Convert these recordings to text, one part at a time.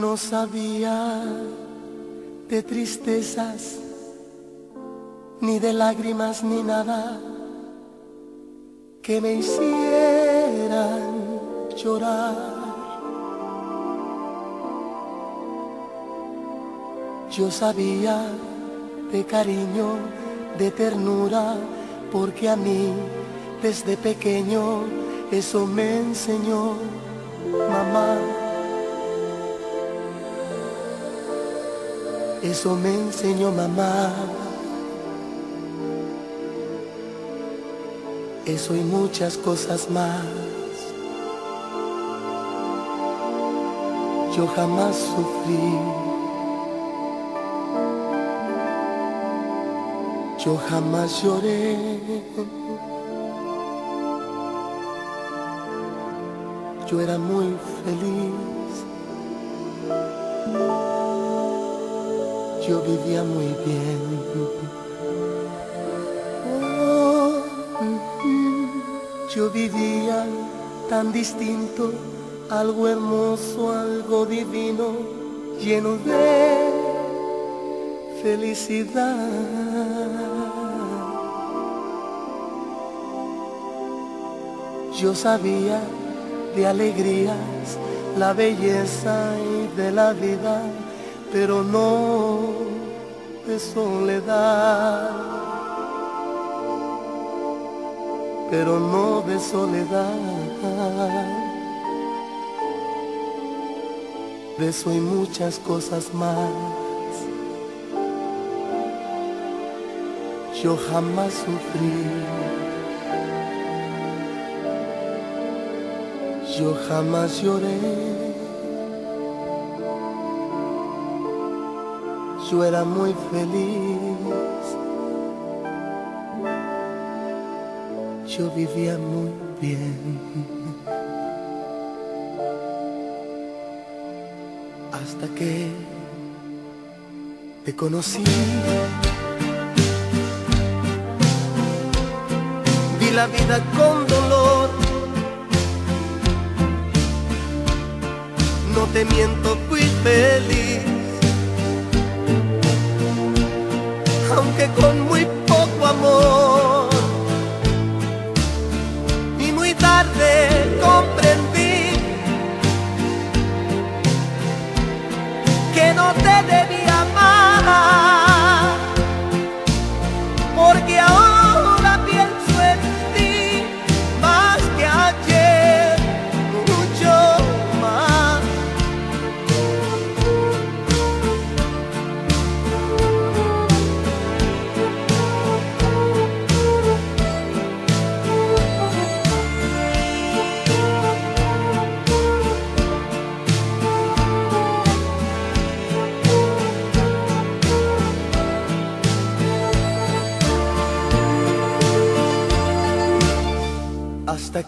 No sabía de tristezas, ni de lágrimas, ni nada que me hicieran llorar. Yo sabía de cariño, de ternura, porque a mí desde pequeño eso me enseñó mamá. Eso me enseñó mamá. Eso y muchas cosas más. Yo jamás sufrí. Yo jamás lloré. Yo era muy feliz. Yo vivía muy bien. Oh, yo vivía tan distinto, algo hermoso, algo divino, lleno de felicidad. Yo sabía de alegrías, la belleza y de la vida, pero no de soledad. Pero no de soledad. De eso y muchas cosas más. Yo jamás sufrí. Yo jamás lloré. Yo era muy feliz. Yo vivía muy bien. Hasta que te conocí. Vi la vida con dolor. No te miento, fui feliz. Con muy poco amor.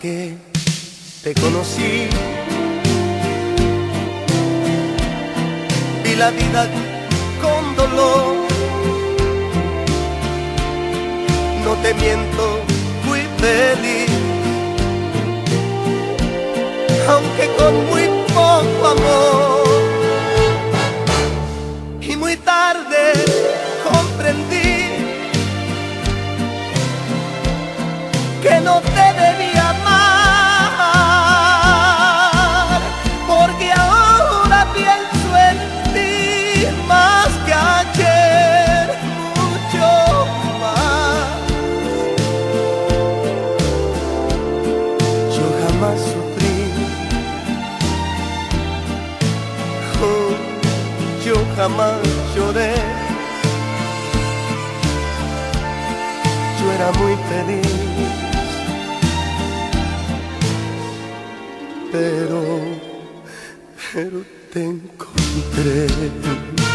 Que te conocí, vi la vida con dolor. No te miento, fui feliz, aunque con muy poco amor. Jamás lloré. Yo era muy feliz. pero, pero te encontré.